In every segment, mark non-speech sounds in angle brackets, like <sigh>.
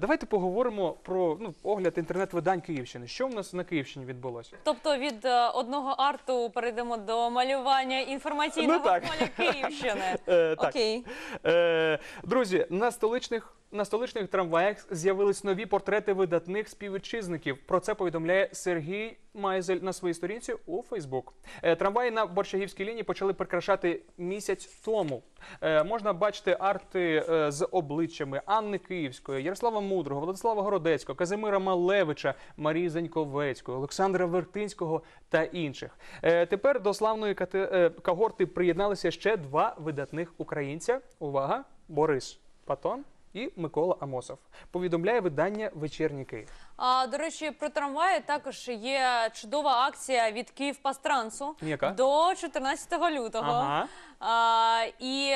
давайте поговоримо про ну, огляд інтернет-видань Київщини. Що в нас на Київщині відбулося? Тобто від е, одного арту перейдемо до малювання інформаційного Ну, так. поля Київщини. <laughs> Е, так. Окей. Е, друзі, на столичних. На столичних трамваях з'явились нові портрети видатних співвітчизників. Про це повідомляє Сергій Майзель на своїй сторінці у Фейсбук. Е, трамваї на Борщагівській лінії почали прикрашати місяць тому. Е, можна бачити арти е, з обличчями Анни Київської, Ярослава Мудрого, Владислава Городецького, Казимира Малевича, Марії Заньковецької, Олександра Вертинського та інших. Тепер до славної когорти приєдналися ще два видатних українця. Увага! Борис Патон і Микола Амосов. Повідомляє видання Вечірній Київ. А до речі, про трамваї також є чудова акція від Київпастрансу Яка? до 14 лютого. Ага. А, і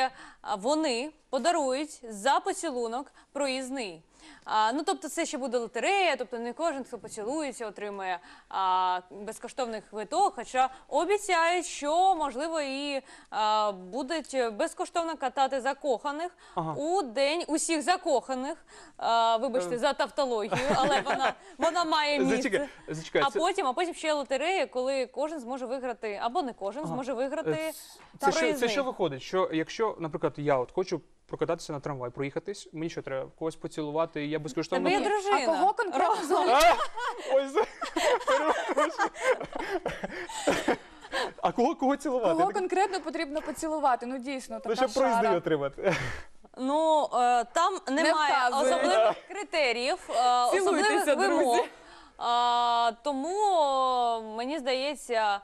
вони подарують за поцілунок проїзний. А, ну тобто, це ще буде лотерея, тобто не кожен, хто поцілується, отримує а, безкоштовний квиток. Хоча обіцяють, що можливо і а, будуть безкоштовно катати закоханих Ага. у день усіх закоханих. А, вибачте за тавтологію, але вона, вона має <laughs> місце. Зачекай, зачекай. А це- потім, а потім ще лотерея, коли кожен зможе виграти, або не кожен зможе виграти. Е, Це що, це проїзний. що виходить? Що якщо, наприклад, я от хочу прокататися на трамвай, проїхатись, мені що треба когось поцілувати, і я безкоштовно. Тебе є дружина. А кого конкретно <laughs> ой, за- А кого кого цілувати? Кого конкретно потрібно поцілувати? Ну дійсно, Ну, така щоб проїзди шара. отримати. Ну е, там немає вказує. особливих критеріїв, е, Цілуйтеся, особливих друзі. вимог. А, тому е, мені здається,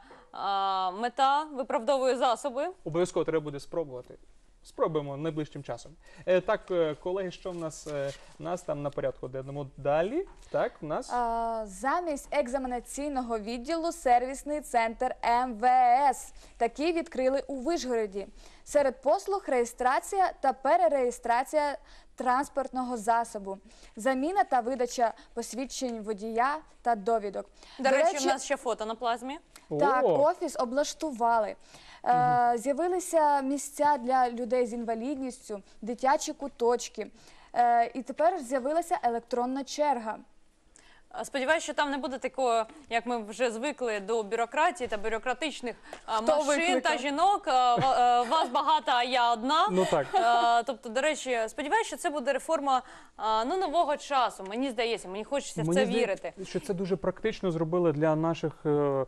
мета виправдовує засоби. Обов'язково треба буде спробувати. Спробуємо найближчим часом. Е, так, е, колеги, що в нас, е, в нас там на порядку денному далі? Так, в нас А, замість екзаменаційного відділу сервісний центр МВС. Такий відкрили у Вишгороді. Серед послуг реєстрація та перереєстрація транспортного засобу, заміна та видача посвідчень водія та довідок. До, речі, в нас ще фото на плазмі. Так, О, офіс облаштували. Е, З'явилися місця для людей з інвалідністю, дитячі куточки. Е, і тепер з'явилася електронна черга. А, Сподіваюсь, що там не буде такого, як ми вже звикли до бюрократії та бюрократичних а, Хто машин викликав? та жінок. А, е, Вас багато, а я одна. Ну так. Е, Тобто, до речі, сподіваюся, що це буде реформа а, ну, нового часу. Мені здається, мені хочеться в це Мені вірити. що це дуже практично зробили для наших е, е,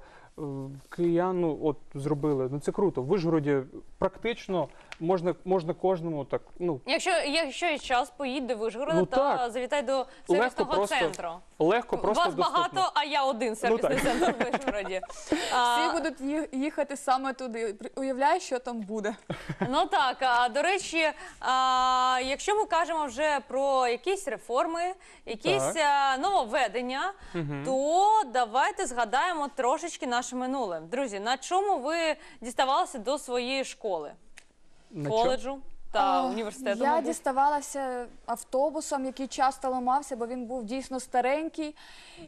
киян. Ну, от зробили. Ну це круто. В Вишгороді практично можна, можна кожному так. Ну Якщо, якщо є час, поїдь до Вишгорода Ну, та так. завітай до легко сервісного просто центру. легко, просто Вас доступно. багато, а я один сервісний так. центр в Вишгороді. <laughs> Всі будуть ї- їхати саме туди. При- Уявляєш, що там буде. Ну так, а до речі, а, якщо ми кажемо вже про якісь реформи, якісь а, нововведення, то давайте згадаємо трошечки наше минуле. Друзі, на чому ви діставалися до своєї школи, На коледжу та університету? Я мабуть? діставалася автобусом, який часто ламався, бо він був дійсно старенький.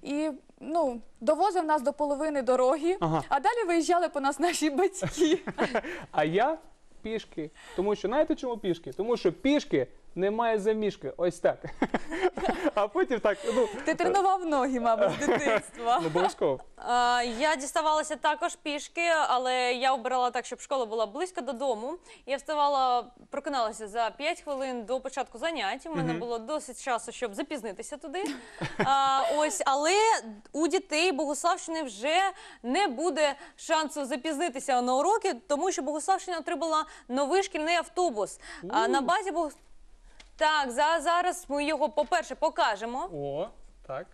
І ну, довозив нас до половини дороги, Ага. а далі виїжджали по нас наші батьки. <laughs> А я пішки. Тому що знаєте чому пішки? Тому що пішки немає замішки. Ось так. <laughs> А потім так, ну, Ти тренував ноги, мабуть, з <laughs> дитинства. ну, обов'язково. А, Я діставалася також пішки, але я обирала так, щоб школа була близько додому. Я вставала, прокиналася за 5 хвилин до початку занять. У мене було досить часу, щоб запізнитися туди. А, ось, але у дітей Богославщини вже не буде шансу запізнитися на уроки, тому що Богославщина отримала новий шкільний автобус. А, на базі Бог... Так, за, зараз ми його, по-перше, покажемо. О, так.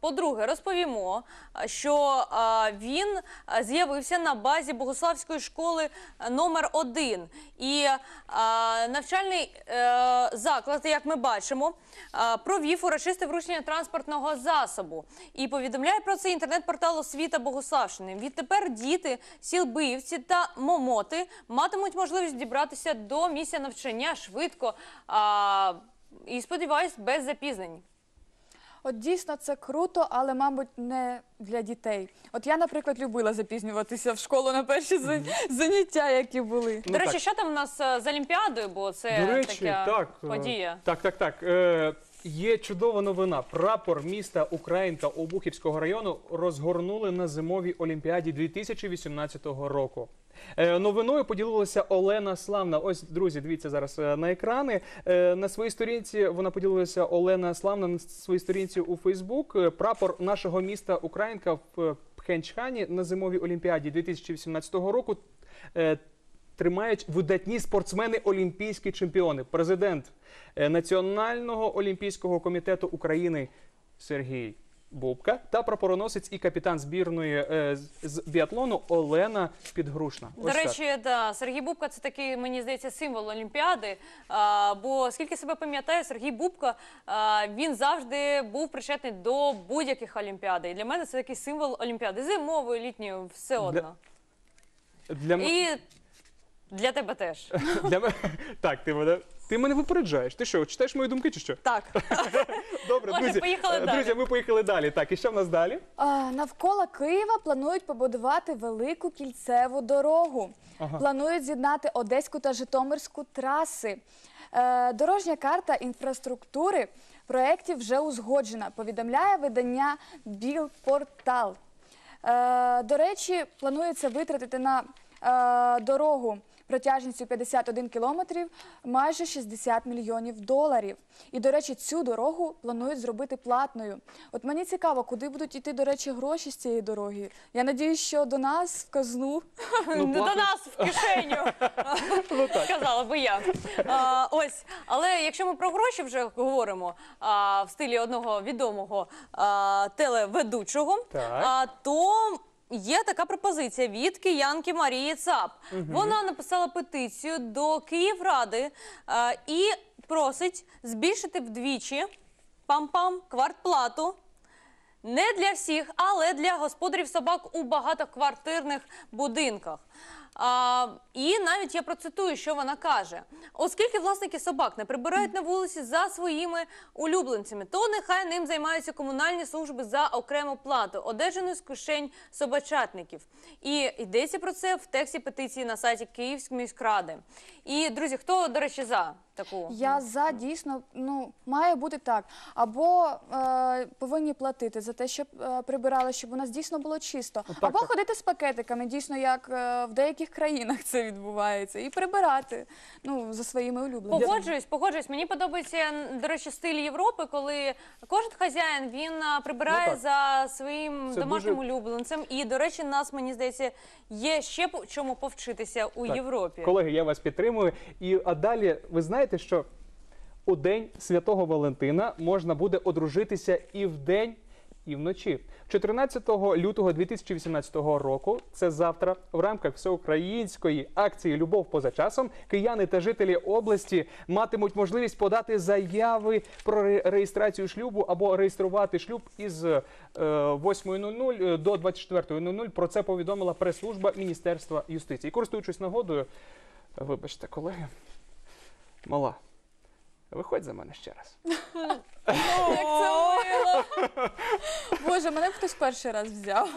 По-друге, розповімо, що він з'явився на базі Богославської школи а, номер 1 І навчальний е, заклад, як ми бачимо, провів урочисте вручення транспортного засобу. І повідомляє про це інтернет-портал освіта Богославщини. Відтепер діти сіл Биївці та Момоти матимуть можливість дібратися до місця навчання швидко і, сподіваюсь, без запізнень. От дійсно це круто, але, мабуть, не для дітей. От я, наприклад, любила запізнюватися в школу на перші за- заняття, які були. Ну, До речі, так. що там у нас е, з Олімпіадою, бо це До речі, така так. е, подія. Так, так, так. Е, Є чудова новина. Прапор міста Українка Обухівського району розгорнули на зимовій олімпіаді 2018 року. Е, Новиною поділилася Олена Славна. Ось друзі, дивіться зараз е, на екрани. Е, На своїй сторінці вона поділилася Олена Славна на своїй сторінці у Фейсбук. Прапор нашого міста Українка в Пхенчхані на зимовій олімпіаді 2018 року. Тримають видатні спортсмени, олімпійські чемпіони. Президент е, Національного олімпійського комітету України Сергій Бубка та прапороносець і капітан збірної е, з- біатлону Олена Підгрушна. До Ось так. речі, да, Сергій Бубка це такий, мені здається, символ Олімпіади. А, бо скільки себе пам'ятаю, Сергій Бубка а, він завжди був причетний до будь-яких олімпіад. І для мене це такий символ Олімпіади. Зимової, літньої, все одно. для, м- І для тебе теж. <laughs> для мене так. Ти мене ти мене випереджаєш. Ти що, читаєш мої думки чи що? Так. <laughs> Добре, Отже, друзі. поїхали е, далі. Друзі, ми поїхали далі. Так, і що в нас далі? А, Навколо Києва планують побудувати велику кільцеву дорогу. Ага. Планують з'єднати Одеську та Житомирську траси. Е, Дорожня карта інфраструктури проєктів вже узгоджена, повідомляє видання Білпортал. Е, До речі, планується витратити на е, дорогу протяжністю 51 кілометрів майже 60 мільйонів доларів. І, до речі, цю дорогу планують зробити платною. От мені цікаво, куди будуть йти, до речі, гроші з цієї дороги. Я надіюсь, що до нас в казну. Ну, До нас в кишеню. <laughs> Ну. Сказала би я. А, ось, але якщо ми про гроші вже говоримо а, в стилі одного відомого а, телеведучого, Так. а, то є така пропозиція від киянки Марії Цап. Вона написала петицію до Київради а, і просить збільшити вдвічі пам-пам квартплату не для всіх, але для господарів собак у багатоквартирних будинках. А, і навіть я процитую, що вона каже: оскільки власники собак не прибирають на вулиці за своїми улюбленцями, то нехай ним займаються комунальні служби за окрему плату, одержану з кишень собачатників. І йдеться про це в тексті петиції на сайті Київської міськради. І друзі, хто до речі за таку? Я за дійсно ну має бути так. Або е, повинні платити за те, щоб е, прибирали, щоб у нас дійсно було чисто, так, або так. ходити з пакетиками, дійсно, як е, в деяких країнах це відбувається, і прибирати ну за своїми улюбленцями. Погоджуюсь, погоджуюсь. Мені подобається, до речі, стиль Європи, коли кожен хазяїн він прибирає Ну, за своїм Це домашнім дуже- улюбленцем. І, до речі, нас, мені здається, є ще по чому повчитися у Так. Європі. Колеги, я вас підтримую. І а далі ви знаєте, що у день Святого Валентина можна буде одружитися і вдень, і вночі. 14 лютого 2018 року, це завтра, в рамках всеукраїнської акції Любов поза часом кияни та жителі області матимуть можливість подати заяви про ре- реєстрацію шлюбу або реєструвати шлюб із е, 8.00 до 24.00. Про це повідомила прес-служба Міністерства юстиції. Користуючись нагодою, вибачте, колеги, мала. Виходь за мене ще раз. <laughs> Як це мило! Боже, мене б хтось перший раз взяв.